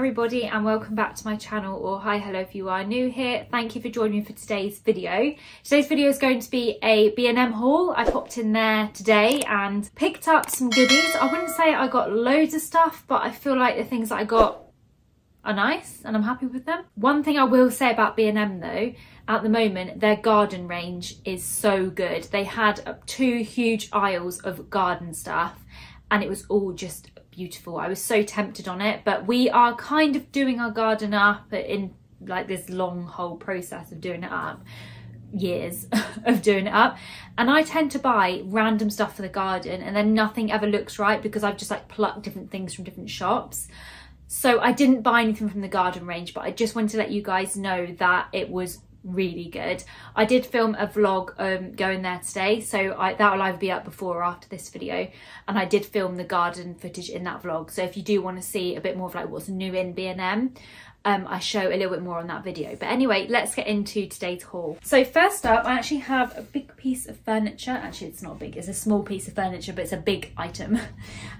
everybody and welcome back to my channel or hi hello if you are new here. Thank you for joining me for today's video. Today's video is going to be a B&M haul. I popped in there today and picked up some goodies. I wouldn't say I got loads of stuff but I feel like the things that I got are nice and I'm happy with them. One thing I will say about B&M though at the moment their garden range is so good. They had two huge aisles of garden stuff and it was all just beautiful. I was so tempted on it, but we are kind of doing our garden up in like this long whole process of doing it up years of doing it up and I tend to buy random stuff for the garden and then nothing ever looks right because I've just like plucked different things from different shops so I didn't buy anything from the garden range but I just wanted to let you guys know that it was really good. I did film a vlog um, going there today, so I, that will either be up before or after this video. And I did film the garden footage in that vlog. So if you do want to see a bit more of like what's new in B&M, um, I show a little bit more on that video. But anyway, let's get into today's haul. So first up, I actually have a big piece of furniture. Actually, it's not big, it's a small piece of furniture, but it's a big item.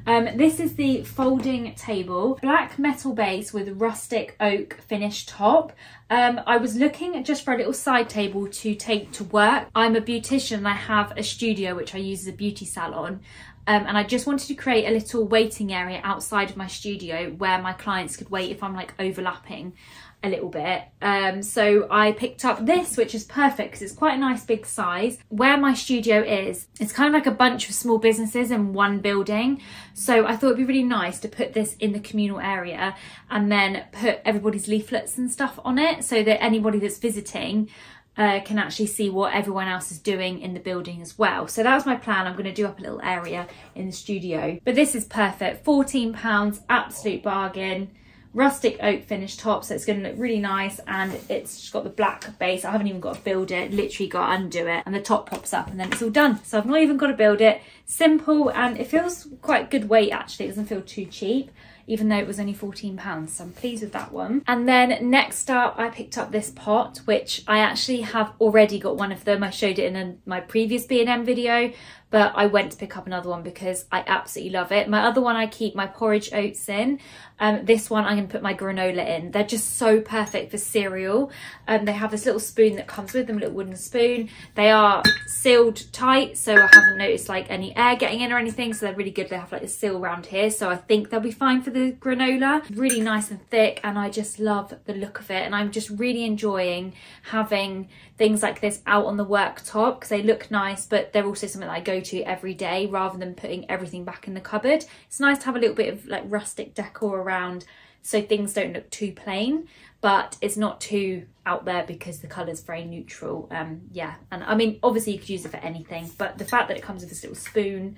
Um, this is the folding table, black metal base with rustic oak finish top. Um, I was looking just for a little side table to take to work. I'm a beautician I have a studio which I use as a beauty salon um, and I just wanted to create a little waiting area outside of my studio where my clients could wait if I'm like overlapping a little bit. Um, so I picked up this, which is perfect because it's quite a nice big size. Where my studio is, it's kind of like a bunch of small businesses in one building. So I thought it'd be really nice to put this in the communal area and then put everybody's leaflets and stuff on it so that anybody that's visiting uh, can actually see what everyone else is doing in the building as well. So that was my plan. I'm going to do up a little area in the studio. But this is perfect. £14, absolute bargain. Rustic oak finish top, so it's going to look really nice and it's got the black base. I haven't even got to build it, literally got to undo it and the top pops up and then it's all done. So I've not even got to build it. Simple and it feels quite good weight actually. It doesn't feel too cheap even though it was only 14 pounds. So I'm pleased with that one. And then next up, I picked up this pot, which I actually have already got one of them. I showed it in a, my previous B&M video, but I went to pick up another one because I absolutely love it. My other one I keep my porridge oats in. Um, this one I'm going to put my granola in. They're just so perfect for cereal. Um, they have this little spoon that comes with them, a little wooden spoon. They are sealed tight, so I haven't noticed like any air getting in or anything. So they're really good. They have like a seal around here, so I think they'll be fine for the granola. Really nice and thick, and I just love the look of it. And I'm just really enjoying having things like this out on the worktop because they look nice, but they're also something that I go to every day rather than putting everything back in the cupboard. It's nice to have a little bit of like rustic decor around so things don't look too plain but it's not too out there because the colour's very neutral um yeah and I mean obviously you could use it for anything but the fact that it comes with this little spoon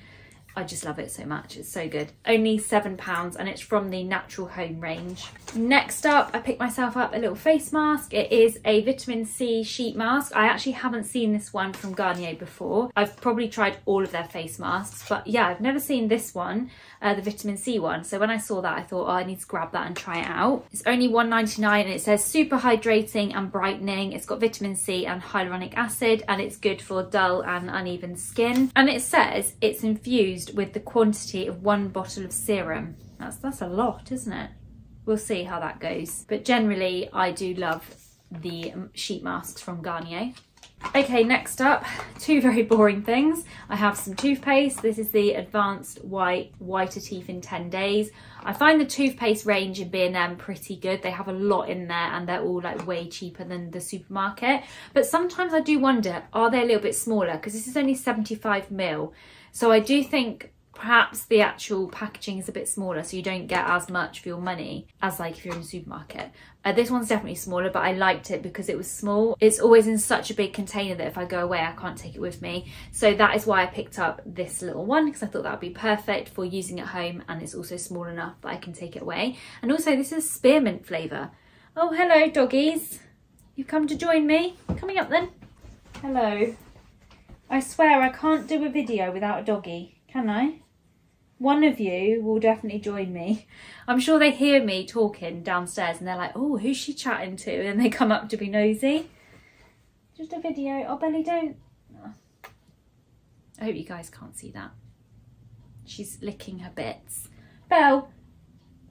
I just love it so much. It's so good. Only £7 and it's from the Natural Home range. Next up, I picked myself up a little face mask. It is a vitamin C sheet mask. I actually haven't seen this one from Garnier before. I've probably tried all of their face masks, but yeah, I've never seen this one, uh, the vitamin C one. So when I saw that, I thought, oh, I need to grab that and try it out. It's only $1.99 and it says super hydrating and brightening. It's got vitamin C and hyaluronic acid and it's good for dull and uneven skin. And it says it's infused used with the quantity of one bottle of serum. That's, that's a lot, isn't it? We'll see how that goes. But generally, I do love the um, sheet masks from Garnier. Okay, next up, two very boring things. I have some toothpaste. This is the Advanced White Whiter Teeth in 10 Days. I find the toothpaste range in B&M pretty good. They have a lot in there and they're all like way cheaper than the supermarket. But sometimes I do wonder, are they a little bit smaller? Because this is only 75 mil. So I do think perhaps the actual packaging is a bit smaller so you don't get as much for your money as like if you're in a supermarket. Uh, this one's definitely smaller but I liked it because it was small. It's always in such a big container that if I go away I can't take it with me. So that is why I picked up this little one because I thought that would be perfect for using at home and it's also small enough that I can take it away. And also this is spearmint flavour. Oh hello doggies. You've come to join me? Coming up then. Hello. I swear I can't do a video without a doggy, can I? One of you will definitely join me. I'm sure they hear me talking downstairs and they're like, oh, who's she chatting to? And they come up to be nosy. Just a video. Oh, Belly, don't. I hope you guys can't see that. She's licking her bits. Belle,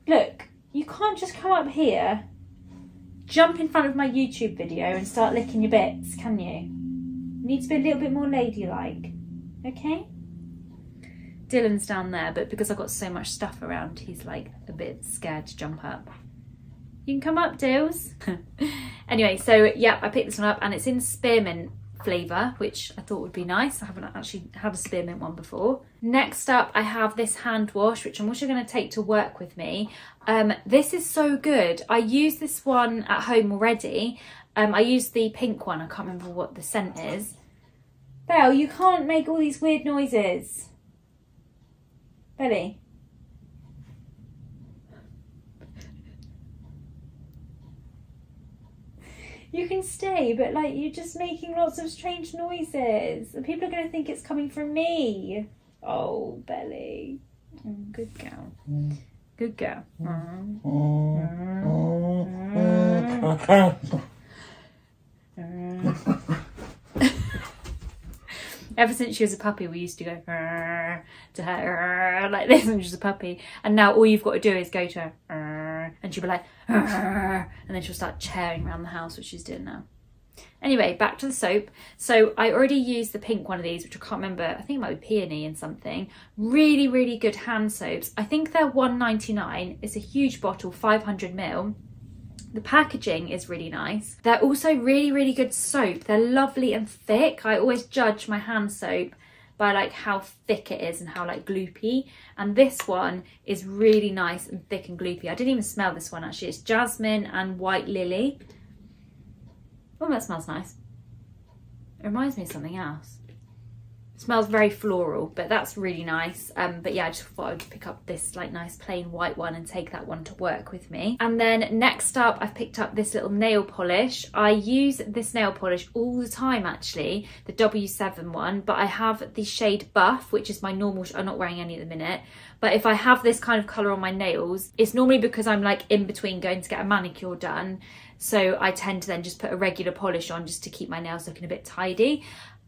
look, You can't just come up here, jump in front of my YouTube video and start licking your bits, can you? Need to be a little bit more ladylike, okay? Dylan's down there, but because I've got so much stuff around, he's like a bit scared to jump up. You can come up, Dills. anyway, so yeah, I picked this one up and it's in spearmint flavour, which I thought would be nice. I haven't actually had a spearmint one before. Next up, I have this hand wash, which I'm also going to take to work with me. Um, this is so good. I use this one at home already. Um, I used the pink one. I can't remember what the scent is. Belle, you can't make all these weird noises. Belly. You can stay, but like you're just making lots of strange noises. And people are going to think it's coming from me. Oh, Belly. Good girl. Good girl. Ever since she was a puppy, we used to go to her like this when she was a puppy. And now all you've got to do is go to her and she'll be like, and then she'll start chairing around the house, which she's doing now. Anyway, back to the soap. So I already used the pink one of these, which I can't remember. I think it might be peony and something. Really, really good hand soaps. I think they're 1.99. It's a huge bottle, 500 ml. The packaging is really nice. They're also really, really good soap. They're lovely and thick. I always judge my hand soap by like how thick it is and how like gloopy. And this one is really nice and thick and gloopy. I didn't even smell this one actually. It's jasmine and white lily. Oh, that smells nice. It reminds me of something else smells very floral but that's really nice. Um but yeah i just thought i'd pick up this like nice plain white one and take that one to work with me. And then next up i've picked up this little nail polish. I use this nail polish all the time actually the w7 one but i have the shade buff which is my normal i'm not wearing any at the minute. But if i have this kind of color on my nails it's normally because i'm like in between going to get a manicure done. So I tend to then just put a regular polish on just to keep my nails looking a bit tidy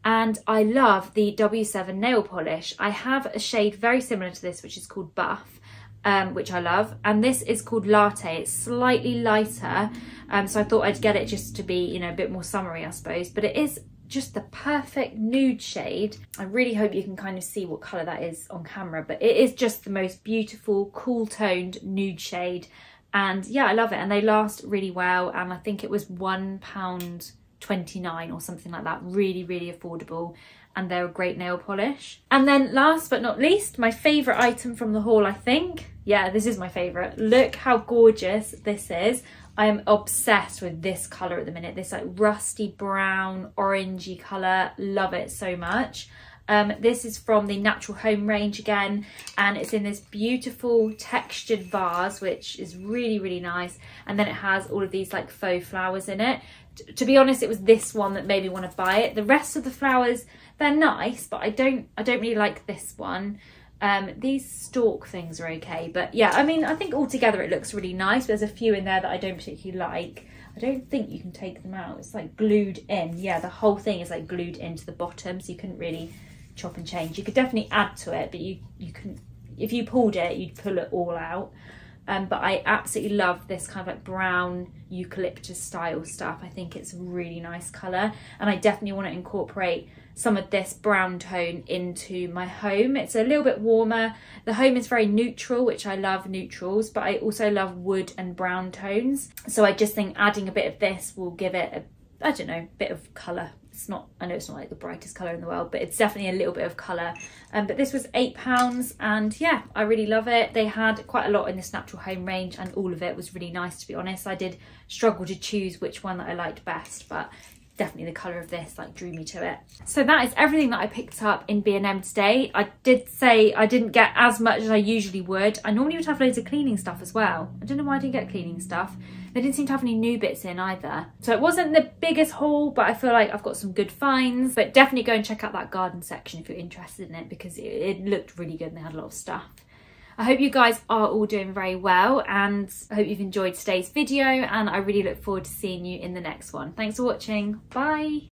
and I love the W7 nail polish. I have a shade very similar to this which is called Buff um, which I love and this is called Latte. It's slightly lighter um, so I thought I'd get it just to be you know a bit more summery I suppose but it is just the perfect nude shade. I really hope you can kind of see what colour that is on camera but it is just the most beautiful cool toned nude shade and yeah I love it and they last really well and I think it was one pound 29 or something like that. Really, really affordable. And they're a great nail polish. And then last but not least, my favourite item from the haul, I think. Yeah, this is my favourite. Look how gorgeous this is. I am obsessed with this colour at the minute. This like rusty brown, orangey colour. Love it so much. Um, this is from the Natural Home range again, and it's in this beautiful textured vase, which is really, really nice. And then it has all of these like faux flowers in it to be honest, it was this one that made me want to buy it. The rest of the flowers, they're nice, but I don't, I don't really like this one. Um, these stalk things are okay, but yeah, I mean, I think altogether it looks really nice. There's a few in there that I don't particularly like. I don't think you can take them out. It's like glued in. Yeah, the whole thing is like glued into the bottom, so you couldn't really chop and change. You could definitely add to it, but you you can if you pulled it, you'd pull it all out. Um, but I absolutely love this kind of like brown eucalyptus style stuff. I think it's a really nice colour and I definitely want to incorporate some of this brown tone into my home. It's a little bit warmer. The home is very neutral, which I love neutrals, but I also love wood and brown tones. So I just think adding a bit of this will give it a, I don't know, bit of colour it's not i know it's not like the brightest color in the world but it's definitely a little bit of color um, but this was eight pounds and yeah i really love it. They had quite a lot in this natural home range and all of it was really nice to be honest. I did struggle to choose which one that i liked best but definitely the colour of this like drew me to it. So that is everything that I picked up in B&M today. I did say I didn't get as much as I usually would. I normally would have loads of cleaning stuff as well. I don't know why I didn't get cleaning stuff. They didn't seem to have any new bits in either. So it wasn't the biggest haul, but I feel like I've got some good finds. But definitely go and check out that garden section if you're interested in it because it, it looked really good and they had a lot of stuff. I hope you guys are all doing very well and I hope you've enjoyed today's video and I really look forward to seeing you in the next one. Thanks for watching. Bye.